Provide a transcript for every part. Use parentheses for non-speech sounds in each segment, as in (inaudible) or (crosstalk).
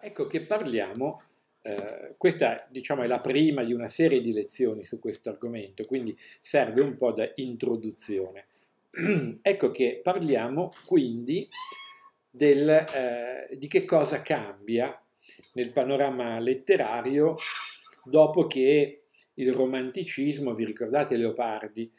Ecco che parliamo eh, questa diciamo, è la prima di una serie di lezioni su questo argomento, quindi serve un po' da introduzione. (clears throat) ecco che parliamo quindi del, eh, di che cosa cambia nel panorama letterario dopo che il romanticismo, vi ricordate Leopardi,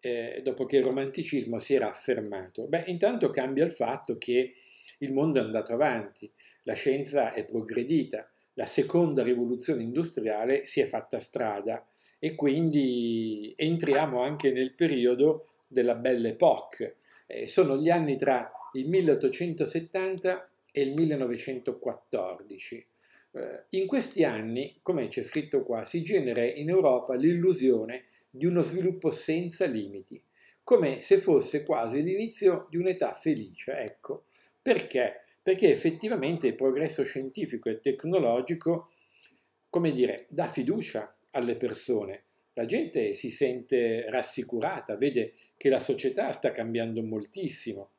eh, dopo che il romanticismo si era affermato? Beh, intanto cambia il fatto che il mondo è andato avanti, la scienza è progredita, la seconda rivoluzione industriale si è fatta strada e quindi entriamo anche nel periodo della Belle Époque. Eh, sono gli anni tra il 1870 e il 1914. Eh, in questi anni, come c'è scritto qua, si genera in Europa l'illusione di uno sviluppo senza limiti, come se fosse quasi l'inizio di un'età felice. Ecco, perché? perché effettivamente il progresso scientifico e tecnologico, come dire, dà fiducia alle persone. La gente si sente rassicurata, vede che la società sta cambiando moltissimo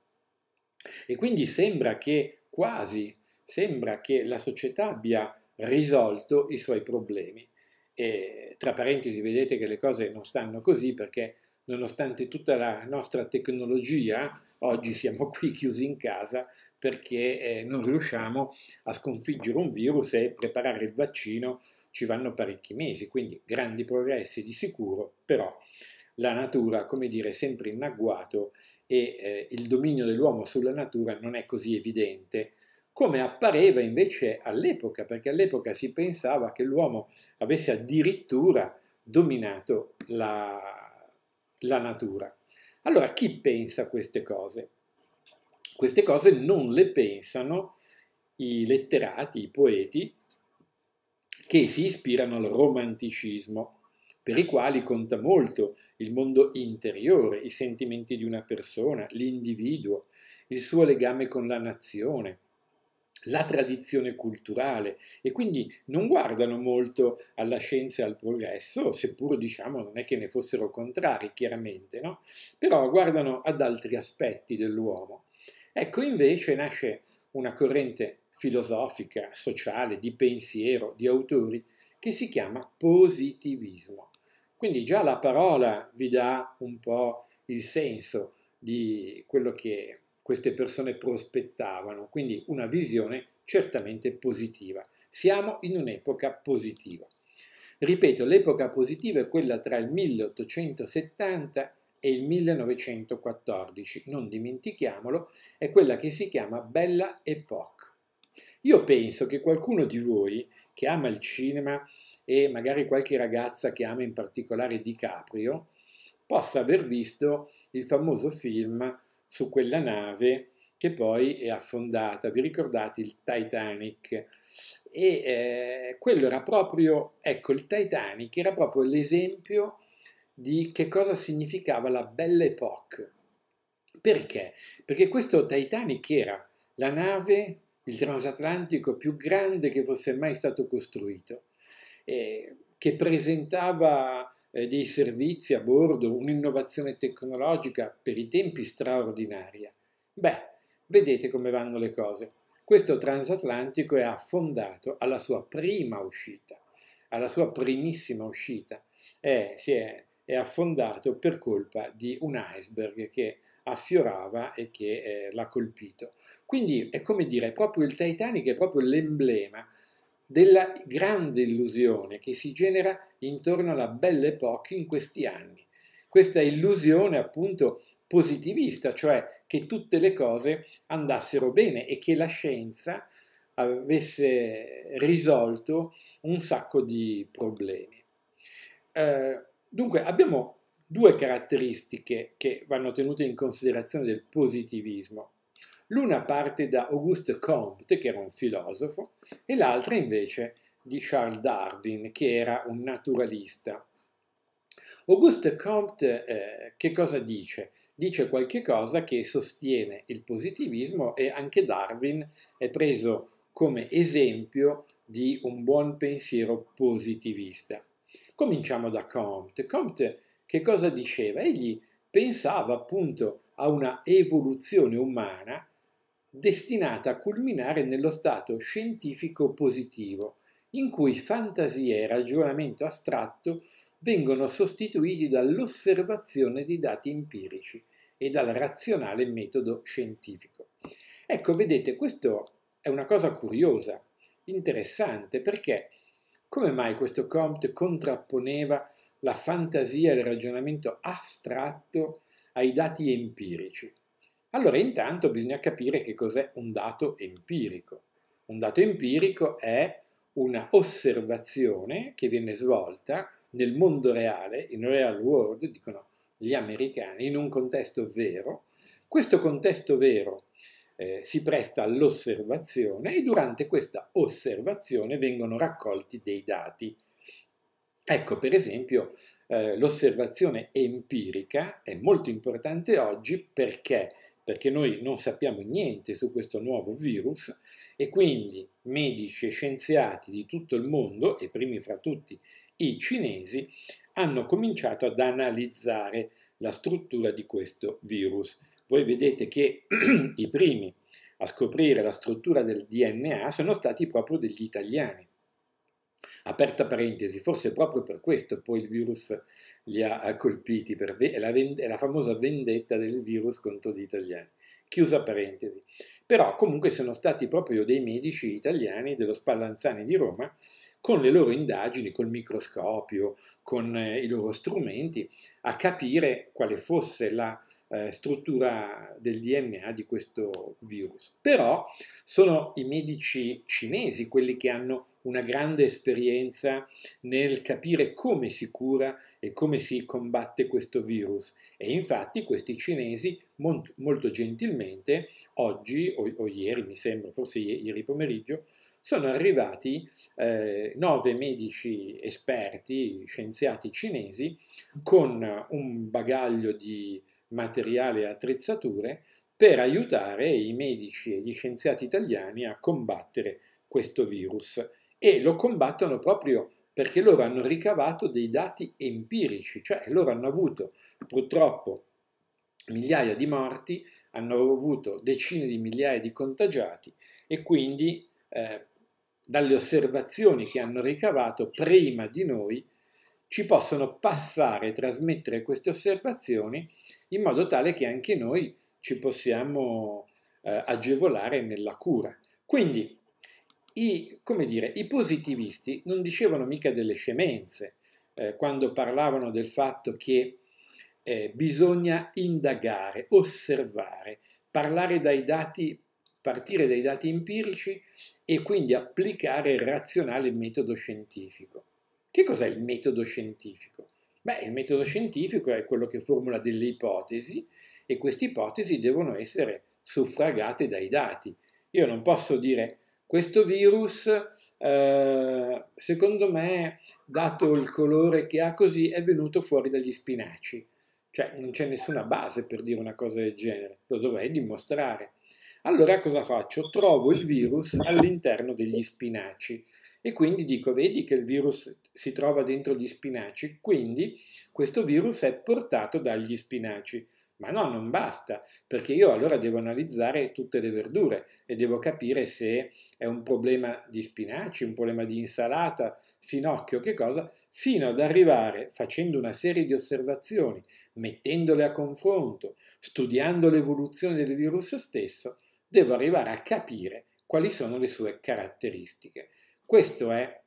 e quindi sembra che quasi, sembra che la società abbia risolto i suoi problemi. E tra parentesi vedete che le cose non stanno così perché nonostante tutta la nostra tecnologia, oggi siamo (laughs) qui chiusi in casa perché eh, non riusciamo a sconfiggere un virus e preparare il vaccino ci vanno parecchi mesi, quindi grandi progressi di sicuro, però la natura, come dire, è sempre in agguato e eh, il dominio dell'uomo sulla natura non è così evidente come appareva invece all'epoca, perché all'epoca si pensava che l'uomo avesse addirittura dominato la, la natura. Allora, chi pensa queste cose? Queste cose non le pensano i letterati, i poeti, che si ispirano al romanticismo, per i quali conta molto il mondo interiore, i sentimenti di una persona, l'individuo, il suo legame con la nazione, la tradizione culturale e quindi non guardano molto alla scienza e al progresso, seppur diciamo non è che ne fossero contrari chiaramente, no? però guardano ad altri aspetti dell'uomo. Ecco invece nasce una corrente filosofica, sociale, di pensiero, di autori che si chiama positivismo. Quindi già la parola vi dà un po' il senso di quello che queste persone prospettavano, quindi una visione certamente positiva. Siamo in un'epoca positiva. Ripeto, l'epoca positiva è quella tra il 1870 e il 1914, non dimentichiamolo, è quella che si chiama Bella Époque. Io penso che qualcuno di voi che ama il cinema e magari qualche ragazza che ama in particolare DiCaprio possa aver visto il famoso film su quella nave che poi è affondata. Vi ricordate il Titanic? E eh, quello era proprio, ecco, il Titanic era proprio l'esempio di che cosa significava la Belle Époque. Perché? Perché questo Titanic era la nave, il transatlantico più grande che fosse mai stato costruito, eh, che presentava eh, dei servizi a bordo, un'innovazione tecnologica per i tempi straordinaria. Beh, vedete come vanno le cose. Questo transatlantico è affondato alla sua prima uscita, alla sua primissima uscita. Eh, si è, è affondato per colpa di un iceberg che affiorava e che eh, l'ha colpito. Quindi è come dire, proprio il Titanic è proprio l'emblema della grande illusione che si genera intorno alla Belle Époque in questi anni. Questa illusione appunto positivista, cioè che tutte le cose andassero bene e che la scienza avesse risolto un sacco di problemi. Eh, dunque abbiamo due caratteristiche che vanno tenute in considerazione del positivismo. L'una parte da Auguste Comte, che era un filosofo, e l'altra invece di Charles Darwin, che era un naturalista. Auguste Comte eh, che cosa dice? Dice qualche cosa che sostiene il positivismo e anche Darwin è preso come esempio di un buon pensiero positivista. Cominciamo da Comte. Comte che cosa diceva? Egli pensava appunto a una evoluzione umana destinata a culminare nello stato scientifico positivo, in cui fantasia e ragionamento astratto vengono sostituiti dall'osservazione di dati empirici e dal razionale metodo scientifico. Ecco, vedete, questo è una cosa curiosa, interessante, perché come mai questo Comte contrapponeva la fantasia e il ragionamento astratto ai dati empirici? Allora, intanto bisogna capire che cos'è un dato empirico. Un dato empirico è una osservazione che viene svolta nel mondo reale, in real world, dicono gli americani, in un contesto vero. Questo contesto vero eh, si presta all'osservazione e durante questa osservazione vengono raccolti dei dati. Ecco, per esempio, eh, l'osservazione empirica è molto importante oggi perché perché noi non sappiamo niente su questo nuovo virus e quindi medici e scienziati di tutto il mondo, e primi fra tutti i cinesi, hanno cominciato ad analizzare la struttura di questo virus. Voi vedete che (clears throat) i primi a scoprire la struttura del DNA sono stati proprio degli italiani. Aperta parentesi, forse proprio per questo poi il virus li ha colpiti, per, è, la, è la famosa vendetta del virus contro gli italiani. Chiusa parentesi. Però comunque sono stati proprio dei medici italiani dello Spallanzani di Roma con le loro indagini, col microscopio, con eh, i loro strumenti, a capire quale fosse la eh, struttura del DNA di questo virus. Però sono i medici cinesi quelli che hanno una grande esperienza nel capire come si cura e come si combatte questo virus. E infatti questi cinesi molto, gentilmente, oggi o, o, ieri mi sembra, forse ieri pomeriggio, sono arrivati eh, nove medici esperti, scienziati cinesi, con un bagaglio di materiale e attrezzature per aiutare i medici e gli scienziati italiani a combattere questo virus. E lo combattono proprio perché loro hanno ricavato dei dati empirici, cioè loro hanno avuto purtroppo migliaia di morti, hanno avuto decine di migliaia di contagiati e quindi eh, dalle osservazioni che hanno ricavato prima di noi ci possono passare e trasmettere queste osservazioni in modo tale che anche noi ci possiamo eh, agevolare nella cura. Quindi i, dire, i positivisti non dicevano mica delle scemenze eh, quando parlavano del fatto che eh, bisogna indagare, osservare, parlare dai dati, partire dai dati empirici e quindi applicare il razionale metodo scientifico. Che cos'è il metodo scientifico? Beh, il metodo scientifico è quello che formula delle ipotesi e queste ipotesi devono essere suffragate dai dati. Io non posso dire questo virus, eh, secondo me, dato il colore che ha così, è venuto fuori dagli spinaci. Cioè, non c'è nessuna base per dire una cosa del genere, lo dovrei dimostrare. Allora cosa faccio? Trovo il virus all'interno degli spinaci e quindi dico, vedi che il virus si trova dentro gli spinaci, quindi questo virus è portato dagli spinaci. Ma no, non basta, perché io allora devo analizzare tutte le verdure e devo capire se è un problema di spinaci, un problema di insalata, finocchio, che cosa, fino ad arrivare, facendo una serie di osservazioni, mettendole a confronto, studiando l'evoluzione del virus stesso, devo arrivare a capire quali sono le sue caratteristiche. Questo è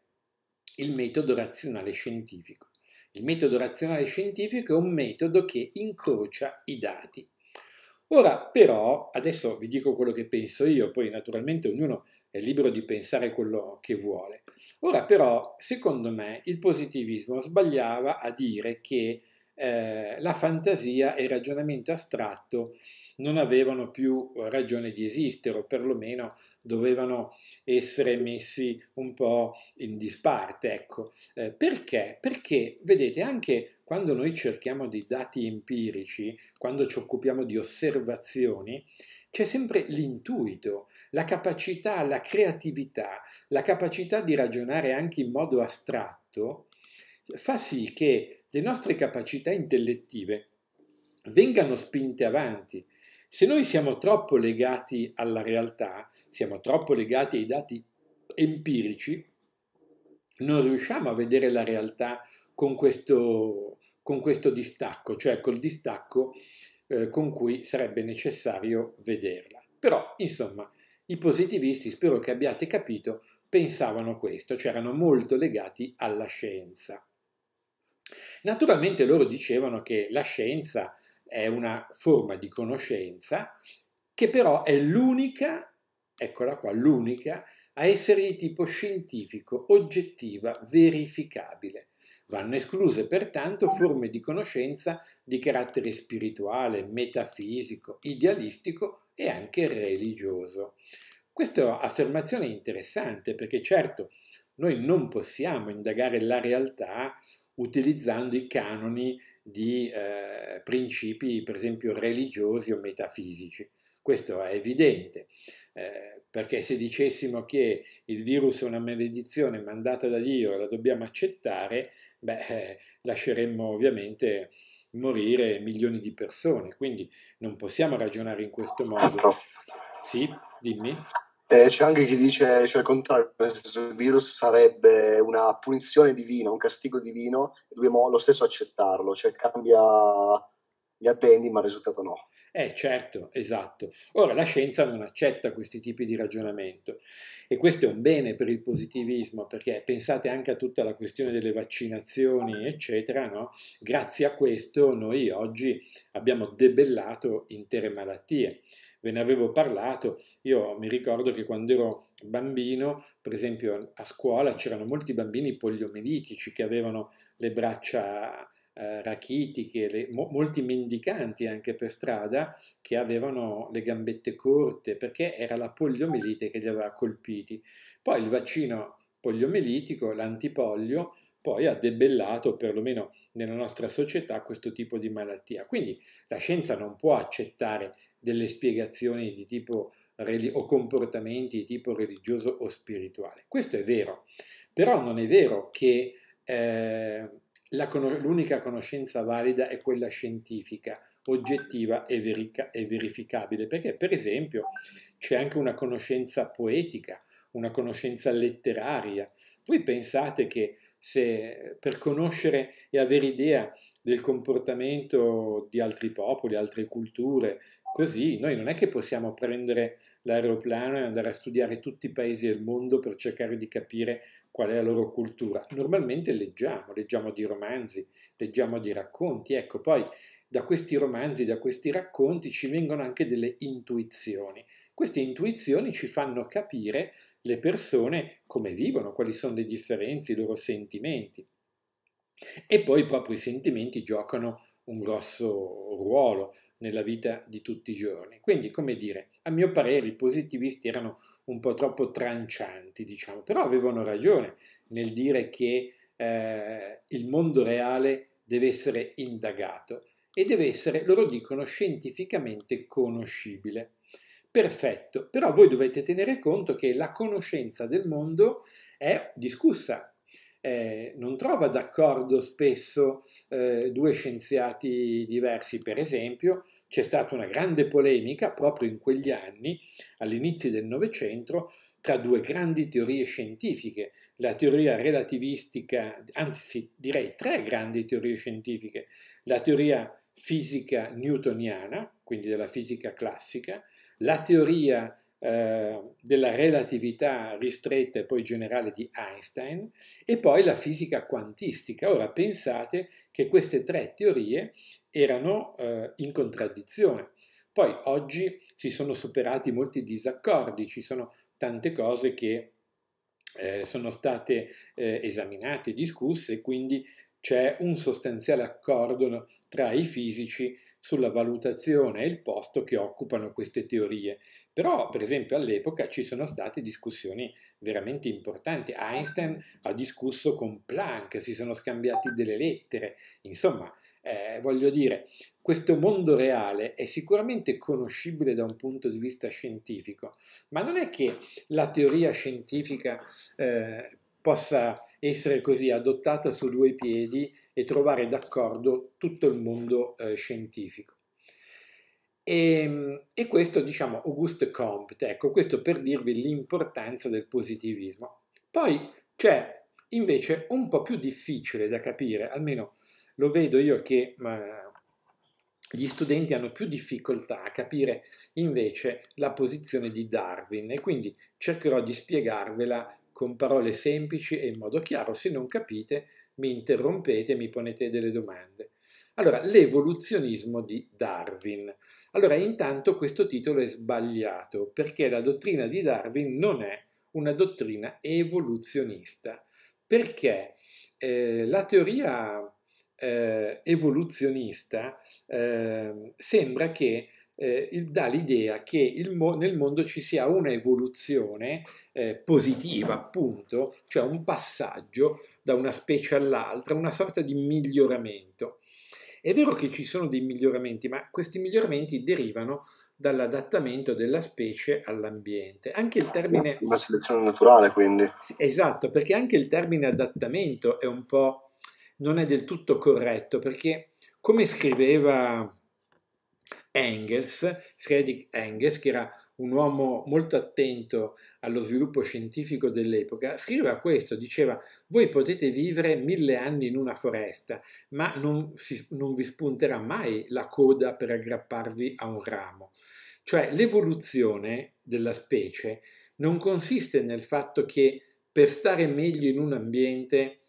il metodo razionale scientifico. Il metodo razionale scientifico è un metodo che incrocia i dati. Ora però, adesso vi dico quello che penso io, poi naturalmente ognuno è libero di pensare quello che vuole. Ora però, secondo me, il positivismo sbagliava a dire che eh, la fantasia e il ragionamento astratto non avevano più ragione di esistere, o perlomeno dovevano essere messi un po' in disparte. Ecco. Eh, perché? Perché, vedete, anche quando noi cerchiamo dei dati empirici, quando ci occupiamo di osservazioni, c'è sempre l'intuito, la capacità, la creatività, la capacità di ragionare anche in modo astratto, fa sì che le nostre capacità intellettive vengano spinte avanti. Se noi siamo troppo legati alla realtà, siamo troppo legati ai dati empirici, non riusciamo a vedere la realtà con questo, con questo distacco, cioè col distacco eh, con cui sarebbe necessario vederla. Però, insomma, i positivisti, spero che abbiate capito, pensavano questo, cioè erano molto legati alla scienza. Naturalmente loro dicevano che la scienza è una forma di conoscenza che però è l'unica, eccola qua, l'unica a essere di tipo scientifico, oggettiva, verificabile. Vanno escluse pertanto forme di conoscenza di carattere spirituale, metafisico, idealistico e anche religioso. Questa affermazione è interessante perché certo noi non possiamo indagare la realtà utilizzando i canoni di eh, principi, per esempio, religiosi o metafisici. Questo è evidente, eh, perché se dicessimo che il virus è una maledizione mandata da Dio e la dobbiamo accettare, beh, eh, lasceremmo ovviamente morire milioni di persone, quindi non possiamo ragionare in questo modo. Sì, dimmi. Eh, c'è anche chi dice, cioè il contrario, il virus sarebbe una punizione divina, un castigo divino, e dobbiamo lo stesso accettarlo, cioè cambia gli addendi ma il risultato no. Eh certo, esatto. Ora la scienza non accetta questi tipi di ragionamento e questo è un bene per il positivismo perché pensate anche a tutta la questione delle vaccinazioni eccetera, no? Grazie a questo noi oggi abbiamo debellato intere malattie ve ne avevo parlato, io mi ricordo che quando ero bambino, per esempio a scuola c'erano molti bambini poliomelitici che avevano le braccia eh, rachitiche, le, mo, molti mendicanti anche per strada che avevano le gambette corte perché era la poliomelite che li aveva colpiti. Poi il vaccino poliomelitico, l'antipolio, poi ha debellato, perlomeno nella nostra società, questo tipo di malattia. Quindi la scienza non può accettare delle spiegazioni di tipo o comportamenti di tipo religioso o spirituale. Questo è vero, però non è vero che eh, l'unica conoscenza valida è quella scientifica, oggettiva e, verica, e verificabile, perché per esempio c'è anche una conoscenza poetica, una conoscenza letteraria. Voi pensate che se per conoscere e avere idea del comportamento di altri popoli, altre culture, così noi non è che possiamo prendere l'aeroplano e andare a studiare tutti i paesi del mondo per cercare di capire qual è la loro cultura. Normalmente leggiamo, leggiamo di romanzi, leggiamo di racconti, ecco, poi da questi romanzi, da questi racconti ci vengono anche delle intuizioni. Queste intuizioni ci fanno capire le persone come vivono, quali sono le differenze, i loro sentimenti. E poi proprio i sentimenti giocano un grosso ruolo nella vita di tutti i giorni. Quindi, come dire, a mio parere i positivisti erano un po' troppo trancianti, diciamo, però avevano ragione nel dire che eh, il mondo reale deve essere indagato e deve essere, loro dicono, scientificamente conoscibile. Perfetto, però voi dovete tenere conto che la conoscenza del mondo è discussa, eh, non trova d'accordo spesso eh, due scienziati diversi. Per esempio, c'è stata una grande polemica proprio in quegli anni, all'inizio del Novecento, tra due grandi teorie scientifiche, la teoria relativistica, anzi direi tre grandi teorie scientifiche, la teoria fisica newtoniana, quindi della fisica classica, la teoria eh, della relatività ristretta e poi generale di Einstein e poi la fisica quantistica. Ora pensate che queste tre teorie erano eh, in contraddizione. Poi oggi si sono superati molti disaccordi, ci sono tante cose che eh, sono state eh, esaminate, discusse, quindi c'è un sostanziale accordo tra i fisici sulla valutazione e il posto che occupano queste teorie. Però, per esempio, all'epoca ci sono state discussioni veramente importanti. Einstein ha discusso con Planck, si sono scambiati delle lettere. Insomma, eh, voglio dire, questo mondo reale è sicuramente conoscibile da un punto di vista scientifico, ma non è che la teoria scientifica eh, possa essere così adottata su due piedi e trovare d'accordo tutto il mondo eh, scientifico. E, ehm, e, questo, diciamo, Auguste Comte, ecco, questo per dirvi l'importanza del positivismo. Poi c'è invece un po' più difficile da capire, almeno lo vedo io che eh, gli studenti hanno più difficoltà a capire invece la posizione di Darwin e quindi cercherò di spiegarvela con parole semplici e in modo chiaro. Se non capite mi interrompete e mi ponete delle domande. Allora, l'evoluzionismo di Darwin. Allora, intanto questo titolo è sbagliato perché la dottrina di Darwin non è una dottrina evoluzionista, perché eh, la teoria eh, evoluzionista eh, sembra che eh, dà l'idea che mo- nel mondo ci sia una evoluzione eh, positiva, appunto, cioè un passaggio da una specie all'altra, una sorta di miglioramento. È vero che ci sono dei miglioramenti, ma questi miglioramenti derivano dall'adattamento della specie all'ambiente. Anche il termine... Una selezione naturale, quindi. Esatto, perché anche il termine adattamento è un po' non è del tutto corretto perché come scriveva Engels, Friedrich Engels, che era un uomo molto attento allo sviluppo scientifico dell'epoca, scriveva questo, diceva voi potete vivere mille anni in una foresta, ma non, si, non vi spunterà mai la coda per aggrapparvi a un ramo. Cioè l'evoluzione della specie non consiste nel fatto che per stare meglio in un ambiente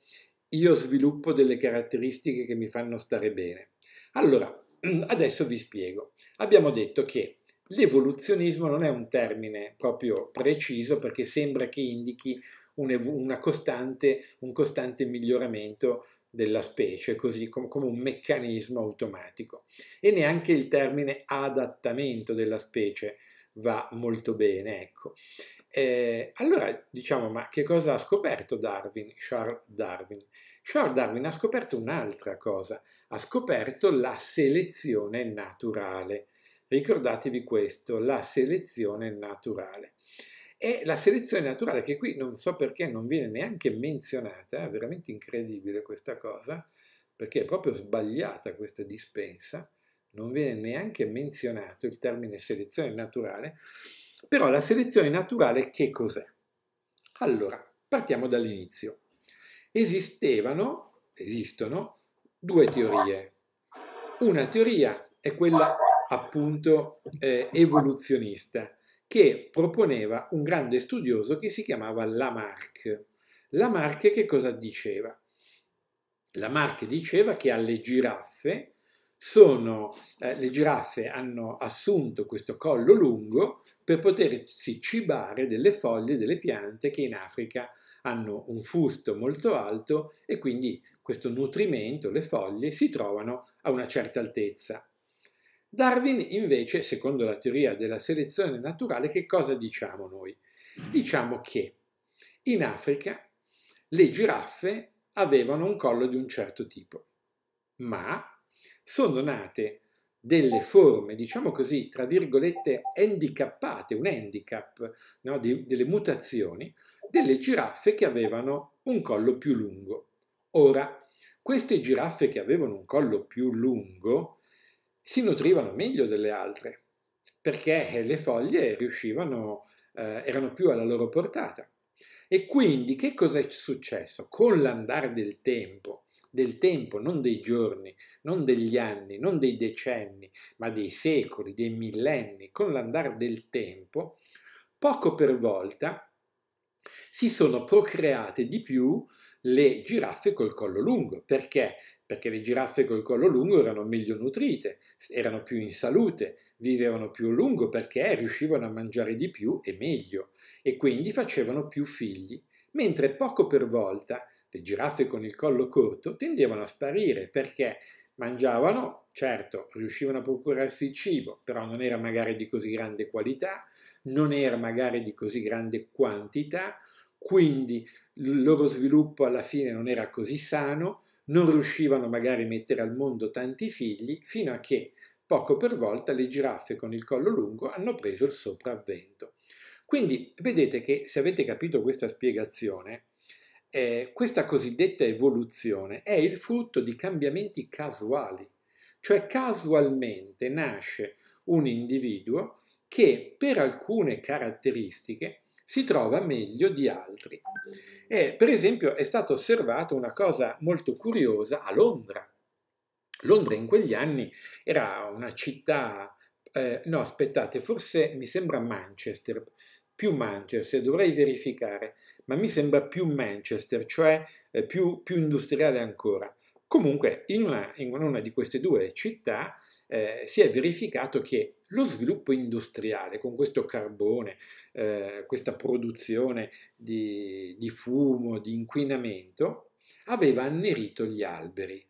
io sviluppo delle caratteristiche che mi fanno stare bene. Allora, (clears throat) adesso vi spiego. Abbiamo detto che l'evoluzionismo non è un termine proprio preciso perché sembra che indichi una costante, un costante miglioramento della specie, così come, come un meccanismo automatico. E neanche il termine adattamento della specie va molto bene. Ecco. Eh, allora diciamo, ma che cosa ha scoperto Darwin, Charles Darwin? Charles Darwin ha scoperto un'altra cosa, ha scoperto la selezione naturale. Ricordatevi questo, la selezione naturale. E la selezione naturale che qui non so perché non viene neanche menzionata, è veramente incredibile questa cosa, perché è proprio sbagliata questa dispensa, non viene neanche menzionato il termine selezione naturale, però la selezione naturale che cos'è? Allora, partiamo dall'inizio. Esistevano, esistono, due teorie. Una teoria è quella appunto eh, evoluzionista, che proponeva un grande studioso che si chiamava Lamarck. Lamarck che cosa diceva? Lamarck diceva che alle giraffe sono, eh, le giraffe hanno assunto questo collo lungo per potersi cibare delle foglie delle piante che in Africa hanno un fusto molto alto e quindi questo nutrimento, le foglie, si trovano a una certa altezza. Darwin invece, secondo la teoria della selezione naturale, che cosa diciamo noi? Diciamo che in Africa le giraffe avevano un collo di un certo tipo, ma sono nate delle forme, diciamo così, tra virgolette, handicappate, un handicap, no? De, delle mutazioni, delle giraffe che avevano un collo più lungo. Ora, queste giraffe che avevano un collo più lungo si nutrivano meglio delle altre, perché le foglie riuscivano, eh, erano più alla loro portata. E quindi che cosa è successo? Con l'andare del tempo, del tempo, non dei giorni, non degli anni, non dei decenni, ma dei secoli, dei millenni, con l'andare del tempo, poco per volta si sono procreate di più le giraffe col collo lungo. Perché? Perché le giraffe col collo lungo erano meglio nutrite, erano più in salute, vivevano più a lungo perché riuscivano a mangiare di più e meglio e quindi facevano più figli. Mentre poco per volta le giraffe con il collo corto tendevano a sparire perché mangiavano, certo, riuscivano a procurarsi il cibo, però non era magari di così grande qualità, non era magari di così grande quantità, quindi il loro sviluppo alla fine non era così sano, non riuscivano magari a mettere al mondo tanti figli, fino a che poco per volta le giraffe con il collo lungo hanno preso il sopravvento. Quindi vedete che se avete capito questa spiegazione, eh, questa cosiddetta evoluzione è il frutto di cambiamenti casuali, cioè casualmente nasce un individuo che per alcune caratteristiche si trova meglio di altri. E, per esempio è stata osservata una cosa molto curiosa a Londra. Londra in quegli anni era una città, eh, no aspettate, forse mi sembra Manchester, più Manchester, dovrei verificare, ma mi sembra più Manchester, cioè eh, più, più, industriale ancora. Comunque in una, in una di queste due città eh, si è verificato che lo sviluppo industriale con questo carbone, eh, questa produzione di, di fumo, di inquinamento, aveva annerito gli alberi.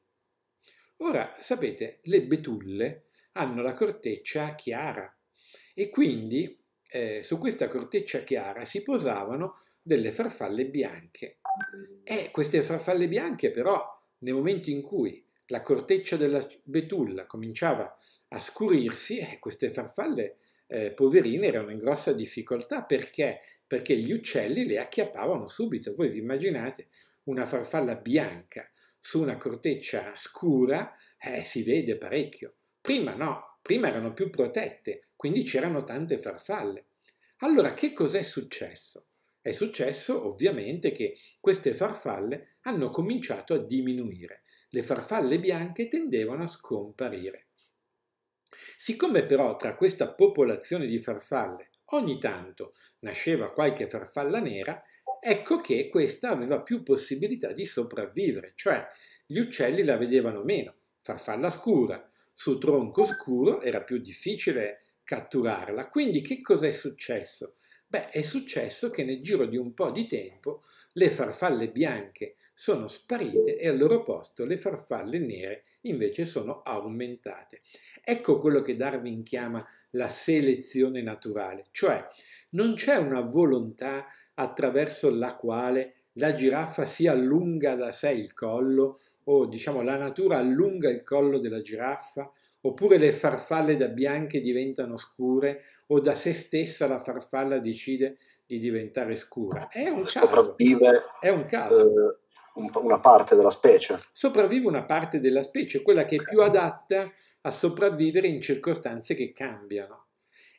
Ora, sapete, le betulle hanno la corteccia chiara e quindi eh, su questa corteccia chiara si posavano delle farfalle bianche. E queste farfalle bianche però, nel momento in cui la corteccia della betulla cominciava a scurirsi, eh, queste farfalle eh, poverine erano in grossa difficoltà perché? Perché gli uccelli le acchiappavano subito. Voi vi immaginate una farfalla bianca su una corteccia scura, eh, si vede parecchio. Prima no, prima erano più protette, quindi c'erano tante farfalle. Allora che cos'è successo? È successo ovviamente che queste farfalle hanno cominciato a diminuire. Le farfalle bianche tendevano a scomparire. Siccome però tra questa popolazione di farfalle ogni tanto nasceva qualche farfalla nera, ecco che questa aveva più possibilità di sopravvivere, cioè gli uccelli la vedevano meno. Farfalla scura, su tronco scuro era più difficile catturarla. Quindi che cos'è successo? Beh, è successo che nel giro di un po' di tempo le farfalle bianche sono sparite e al loro posto le farfalle nere invece sono aumentate. Ecco quello che Darwin chiama la selezione naturale, cioè non c'è una volontà attraverso la quale la giraffa si allunga da sé il collo o diciamo la natura allunga il collo della giraffa oppure le farfalle da bianche diventano scure o da se stessa la farfalla decide di diventare scura. È un Sopravvive, caso. È un caso. Eh, una parte della specie. Sopravvive una parte della specie, quella che è più adatta a sopravvivere in circostanze che cambiano.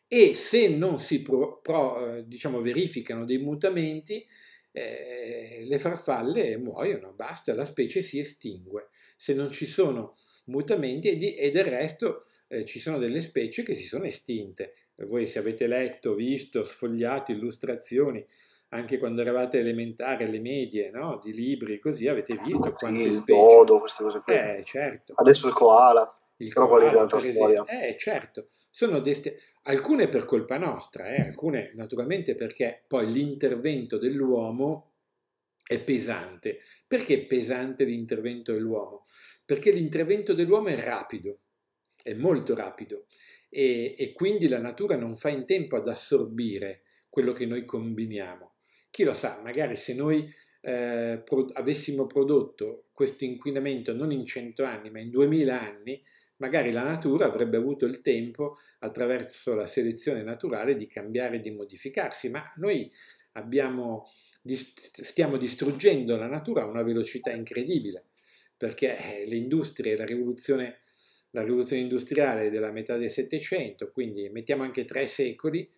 E se non si pro, pro, eh, diciamo, verificano dei mutamenti, eh, le farfalle muoiono, basta, la specie si estingue. Se non ci sono mutamenti e, di, e del resto eh, ci sono delle specie che si sono estinte. Voi se avete letto, visto, sfogliato illustrazioni, anche quando eravate elementari, alle medie, no? di libri così, avete visto quante il specie. dodo, queste cose qui. Eh, certo. Adesso il koala. Il Però quella è koala, un'altra storia. Eh, certo. Sono deste... Alcune per colpa nostra, eh? alcune naturalmente perché poi l'intervento dell'uomo è pesante. Perché è pesante l'intervento dell'uomo? Perché l'intervento dell'uomo è rapido, è molto rapido e, e quindi la natura non fa in tempo ad assorbire quello che noi combiniamo. Chi lo sa, magari se noi eh, pro- avessimo prodotto questo inquinamento non in 100 anni, ma in 2000 anni, magari la natura avrebbe avuto il tempo, attraverso la selezione naturale, di cambiare e di modificarsi, ma noi abbiamo, stiamo distruggendo la natura a una velocità incredibile, perché eh, le industrie, la rivoluzione, la rivoluzione industriale della metà del Settecento, quindi mettiamo anche tre secoli,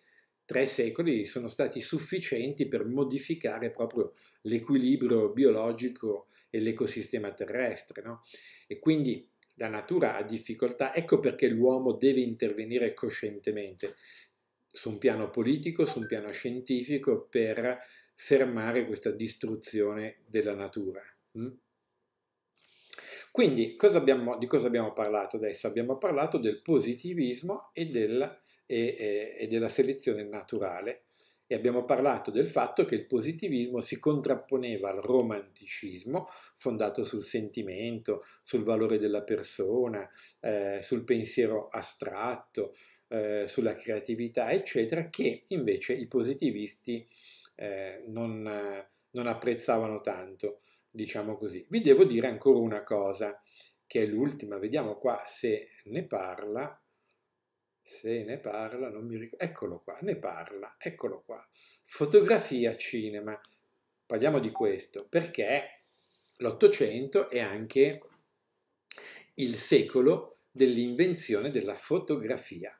tre secoli sono stati sufficienti per modificare proprio l'equilibrio biologico e l'ecosistema terrestre. No? E quindi la natura ha difficoltà, ecco perché l'uomo deve intervenire coscientemente su un piano politico, su un piano scientifico per fermare questa distruzione della natura. Mm? Quindi cosa abbiamo, di cosa abbiamo parlato adesso? Abbiamo parlato del positivismo e, del, e, e, e della selezione naturale e abbiamo parlato del fatto che il positivismo si contrapponeva al romanticismo fondato sul sentimento, sul valore della persona, eh, sul pensiero astratto, eh, sulla creatività, eccetera, che invece i positivisti eh, non, non apprezzavano tanto, diciamo così. Vi devo dire ancora una cosa, che è l'ultima, vediamo qua se ne parla se ne parla, non mi ricordo, eccolo qua, ne parla, eccolo qua. Fotografia cinema. parliamo di questo perché l'Ottocento è anche il secolo dell'invenzione della fotografia.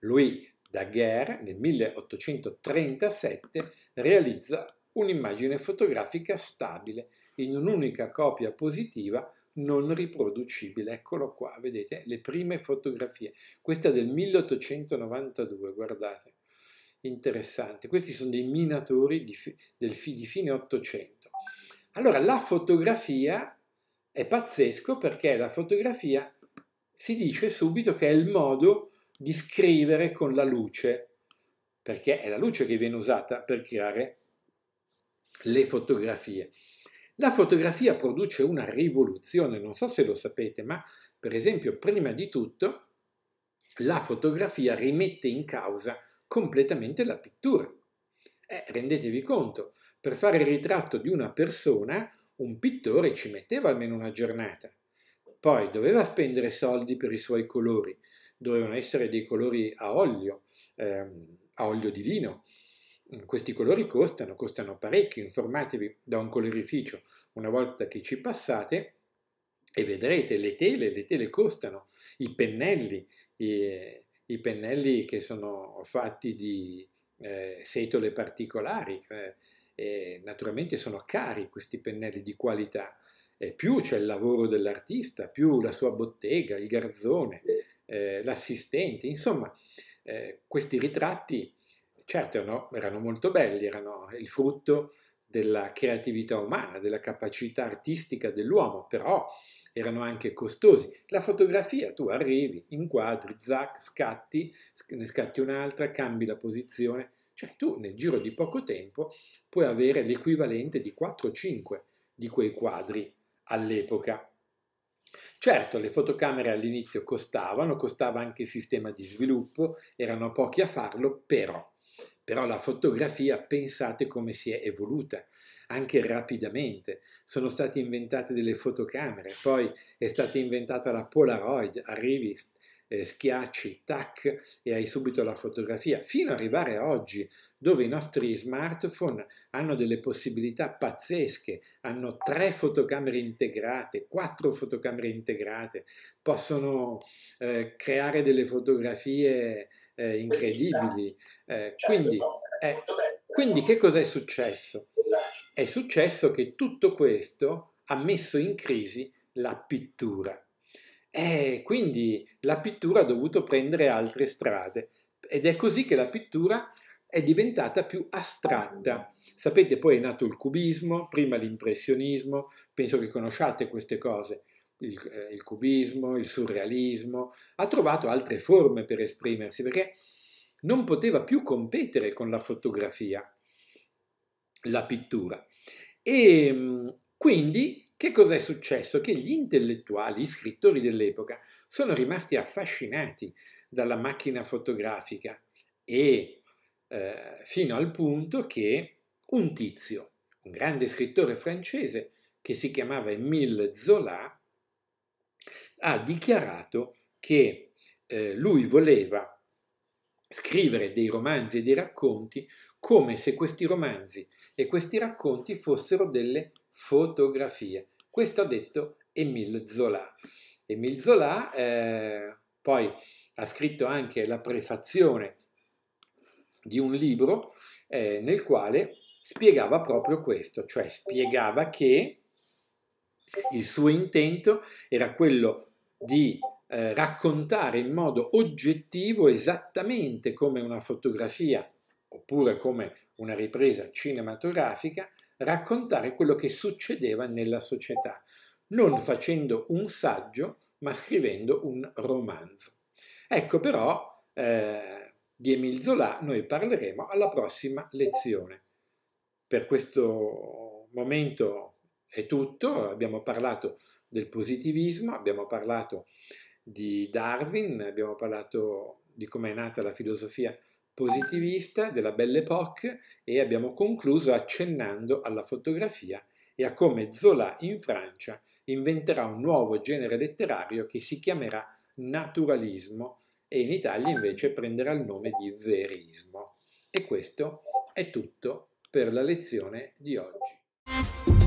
Louis Daguerre nel 1837 realizza un'immagine fotografica stabile in un'unica copia positiva non riproducibile. Eccolo qua, vedete le prime fotografie. Questa è del 1892, guardate. Interessante. Questi sono dei minatori di, del, di fine 800. Allora, la fotografia è pazzesco perché la fotografia si dice subito che è il modo di scrivere con la luce, perché è la luce che viene usata per creare le fotografie. La fotografia produce una rivoluzione, non so se lo sapete, ma per esempio, prima di tutto, la fotografia rimette in causa completamente la pittura. Eh, rendetevi conto, per fare il ritratto di una persona, un pittore ci metteva almeno una giornata. Poi doveva spendere soldi per i suoi colori, dovevano essere dei colori a olio, ehm, a olio di lino. Questi colori costano, costano parecchio, informatevi da un colorificio. Una volta che ci passate e vedrete le tele, le tele costano, i pennelli, i, i pennelli che sono fatti di eh, setole particolari, eh, naturalmente sono cari questi pennelli di qualità, eh, più c'è il lavoro dell'artista, più la sua bottega, il garzone, eh, l'assistente, insomma, eh, questi ritratti, certo erano, erano, molto belli, erano il frutto della creatività umana, della capacità artistica dell'uomo, però erano anche costosi. La fotografia, tu arrivi, inquadri, zac, scatti, ne scatti un'altra, cambi la posizione, cioè tu nel giro di poco tempo puoi avere l'equivalente di 4 o 5 di quei quadri all'epoca. Certo, le fotocamere all'inizio costavano, costava anche il sistema di sviluppo, erano pochi a farlo, però, però la fotografia pensate come si è evoluta, anche rapidamente. Sono state inventate delle fotocamere, poi è stata inventata la Polaroid, arrivi, eh, schiacci, tac, e hai subito la fotografia, fino ad arrivare a oggi, dove i nostri smartphone hanno delle possibilità pazzesche, hanno tre fotocamere integrate, quattro fotocamere integrate, possono eh, creare delle fotografie eh, incredibili. Eh, quindi, eh, quindi che cosa è successo? È successo che tutto questo ha messo in crisi la pittura. E quindi la pittura ha dovuto prendere altre strade ed è così che la pittura è diventata più astratta. Sapete, poi è nato il cubismo, prima l'impressionismo, penso che conosciate queste cose, il, eh, il, cubismo, il surrealismo, ha trovato altre forme per esprimersi perché non poteva più competere con la fotografia, la pittura. E ehm, quindi che cosa è successo? Che gli intellettuali, gli scrittori dell'epoca sono rimasti affascinati dalla macchina fotografica e eh, fino al punto che un tizio, un grande scrittore francese che si chiamava Émile Zola, ha dichiarato che eh, lui voleva scrivere dei romanzi e dei racconti come se questi romanzi e questi racconti fossero delle fotografie. Questo ha detto Émile Zola. Émile Zola eh, poi ha scritto anche la prefazione di un libro eh, nel quale spiegava proprio questo, cioè spiegava che il suo intento era quello di eh, raccontare in modo oggettivo esattamente come una fotografia oppure come una ripresa cinematografica, raccontare quello che succedeva nella società, non facendo un saggio, ma scrivendo un romanzo. Ecco però eh, di Emile Zola noi parleremo alla prossima lezione. Per questo momento è tutto, abbiamo parlato del positivismo, abbiamo parlato di Darwin, abbiamo parlato di come è nata la filosofia positivista della Belle Époque e abbiamo concluso accennando alla fotografia e a come Zola in Francia inventerà un nuovo genere letterario che si chiamerà naturalismo e in Italia invece prenderà il nome di verismo. E questo è tutto per la lezione di oggi.